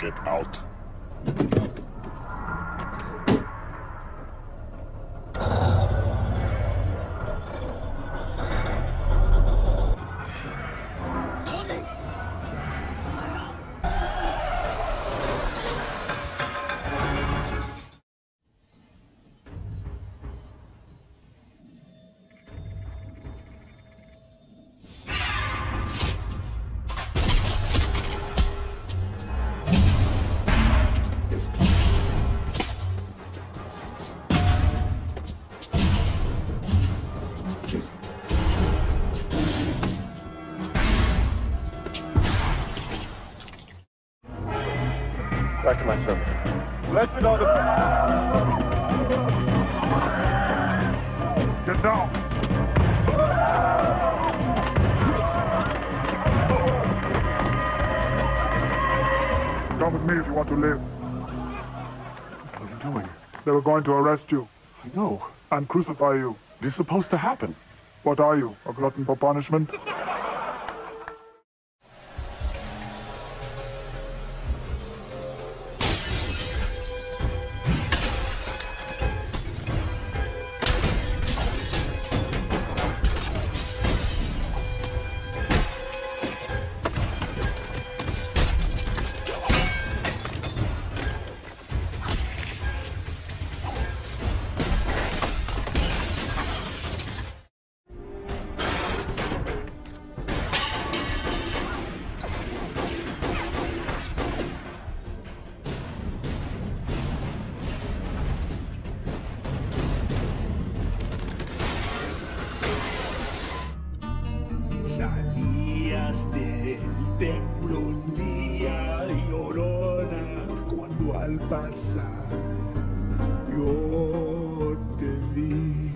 Get out. Back to my service. Let's get out of Get down. Come with me if you want to live. What are you doing? They were going to arrest you I know. and crucify you. This is supposed to happen. What are you, a glutton for punishment? Al pasar yo te vi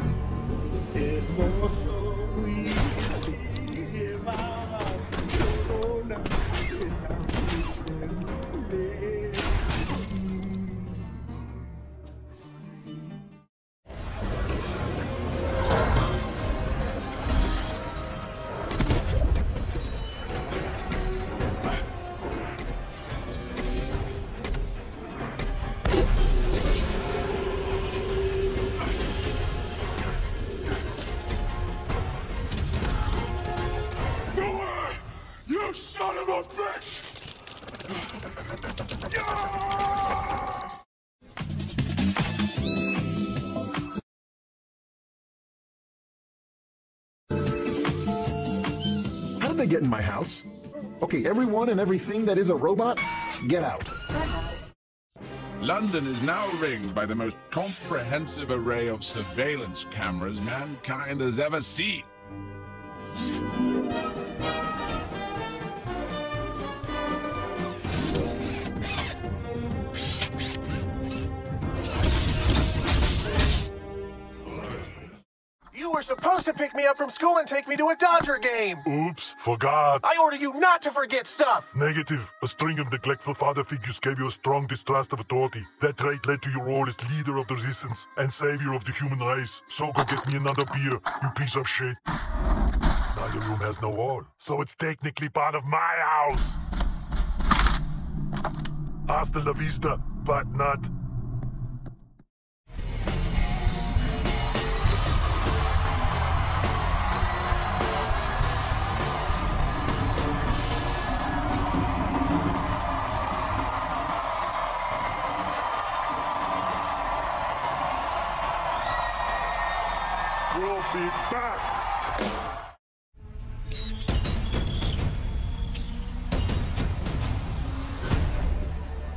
hermoso y son of a bitch! How did they get in my house? Okay, everyone and everything that is a robot, get out. London is now ringed by the most comprehensive array of surveillance cameras mankind has ever seen. Were supposed to pick me up from school and take me to a Dodger game. Oops, forgot. I order you not to forget stuff. Negative. A string of neglectful father figures gave you a strong distrust of authority. That trait led to your role as leader of the resistance and savior of the human race. So go get me another beer, you piece of shit. Neither room has no wall, so it's technically part of my house. Hasta la vista, but not. We'll be back.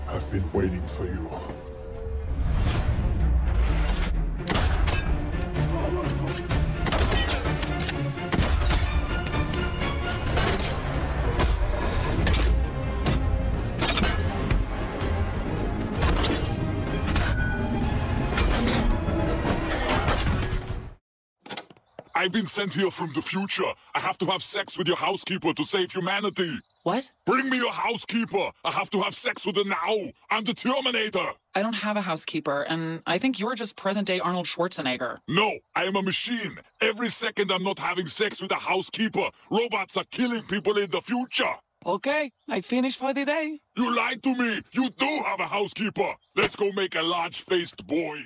I've been waiting for you. I've been sent here from the future. I have to have sex with your housekeeper to save humanity. What? Bring me your housekeeper. I have to have sex with her now. I'm the Terminator. I don't have a housekeeper, and I think you're just present day Arnold Schwarzenegger. No, I am a machine. Every second I'm not having sex with a housekeeper, robots are killing people in the future. Okay, I finished for the day. You lied to me! You do have a housekeeper! Let's go make a large-faced boy!